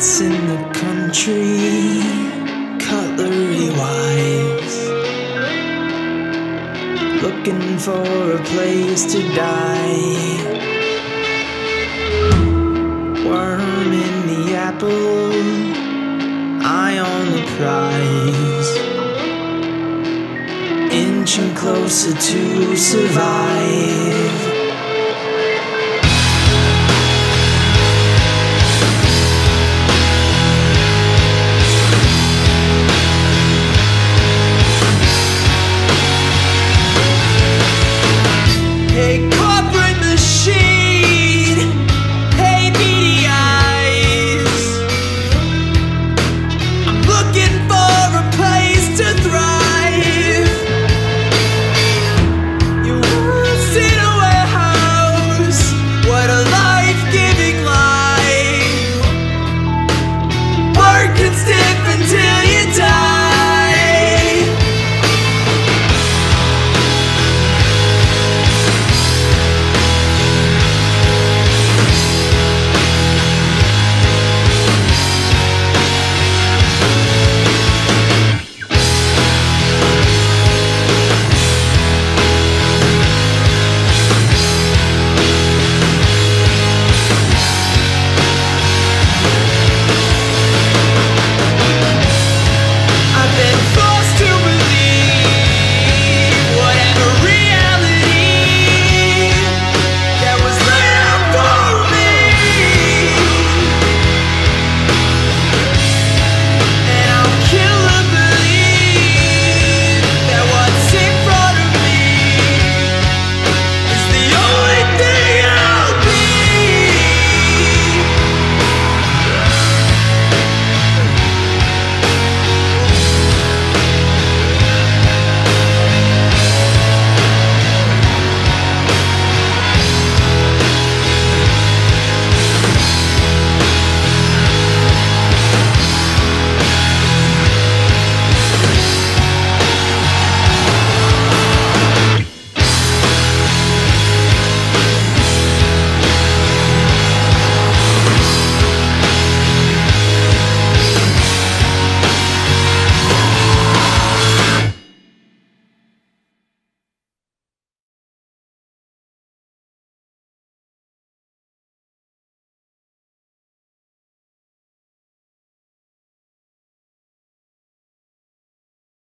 Cats in the country, cutlery wives. Looking for a place to die. Worm in the apple, eye on the prize. Inching closer to survive.